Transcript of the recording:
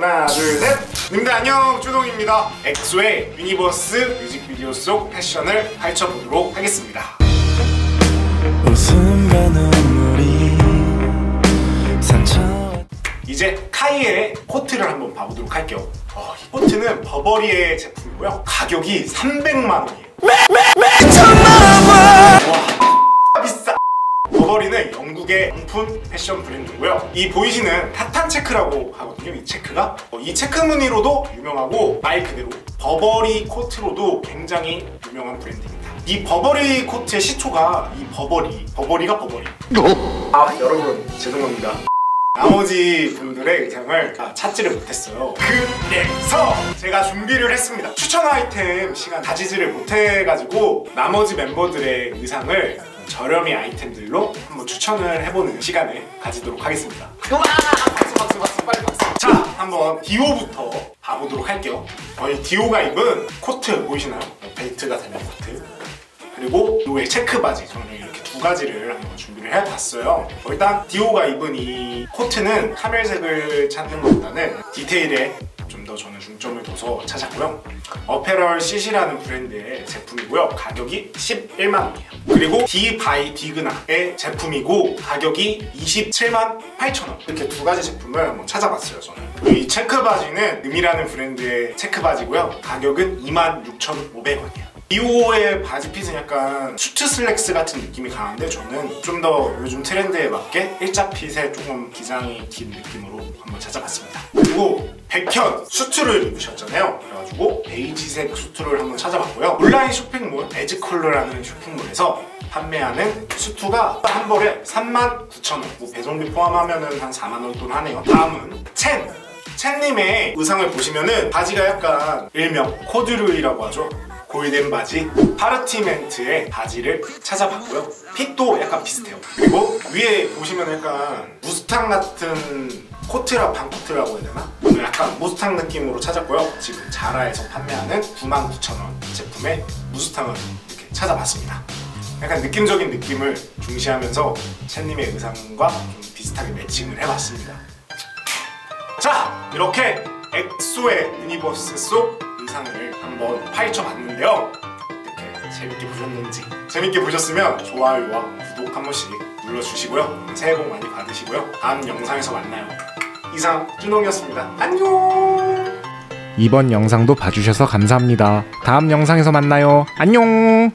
하나 둘셋. 님들 안녕. 쭈동입니다. 엑소의 유니버스 뮤직비디오 속 패션을 파헤쳐보도록 하겠습니다. 웃음과 눈물이 상처. 이제 카이의 코트를 한번 봐보도록 할게요. 어, 이 코트는 버버리의 제품이고요. 가격이 300만 원이에요 명품 패션 브랜드고요. 이 보이시는 타탄 체크라고 하거든요 이 체크가. 어, 이 체크 무늬로도 유명하고 말 그대로 버버리 코트로도 굉장히 유명한 브랜드입니다. 이 버버리 코트의 시초가 이 버버리 버버리가 버버리. 아 여러분 죄송합니다. 나머지 분들의 의상을 다 찾지를 못했어요. 그래서 제가 준비를 했습니다. 추천 아이템 시간 가지지를 못해가지고 나머지 멤버들의 의상을 저렴이 아이템들로 한번 추천을 해보는 시간을 가지도록 하겠습니다. 박수 박수 박수 빨리 박수. 자 한번 디오부터 봐보도록 할게요. 저희 디오가 입은 코트 보이시나요? 벨트가 달린 코트. 그리고 요의 체크 바지 저는 이렇게 두 가지를 한번 준비를 해봤어요 어, 일단 디오가 입은 이 코트는 카멜색을 찾는 것보다는 디테일에 좀 더 저는 중점을 둬서 찾았고요. 어페럴 CC라는 브랜드의 제품이고요. 가격이 11만 원이에요. 그리고 디 바이 디그낙의 제품이고 가격이 27만 8천 원. 이렇게 두 가지 제품을 한번 찾아봤어요 저는. 이 체크 바지는 음이라는 브랜드의 체크 바지고요. 가격은 2만 6,500원이에요 디오의 바지핏은 약간 수트 슬랙스 같은 느낌이 강한데 저는 좀 더 요즘 트렌드에 맞게 일자핏에 조금 기장이 긴 느낌으로 한번 찾아봤습니다. 그리고 백현 수트를 입으셨잖아요. 그래가지고 베이지색 수트를 한번 찾아봤고요. 온라인 쇼핑몰 에즈컬러라는 쇼핑몰에서 판매하는 수트가 한 벌에 39,000원 뭐 배송비 포함하면 한 4만원 돈 하네요. 다음은 첸! 첸님의 의상을 보시면은 바지가 약간 일명 코듀루이라고 하죠. 골덴 바지 파르티멘트의 바지를 찾아봤고요. 핏도 약간 비슷해요. 그리고 위에 보시면 약간 무스탕 같은 코트라 반코트라고 해야 되나? 약간 무스탕 느낌으로 찾았고요. 지금 자라에서 판매하는 99,000원 제품의 무스탕을 이렇게 찾아봤습니다. 약간 느낌적인 느낌을 중시하면서 첸님의 의상과 좀 비슷하게 매칭을 해봤습니다. 자 이렇게 엑소의 유니버스 속 의상을 한번 파헤쳐 봤는데요 이렇게 재밌게 보셨는지 재밌게 보셨으면 좋아요와 구독 한 번씩 눌러주시고요 새해 복 많이 받으시고요 다음 영상에서 만나요 이상 준홍이었습니다 안녕 이번 영상도 봐주셔서 감사합니다. 다음 영상에서 만나요. 안녕!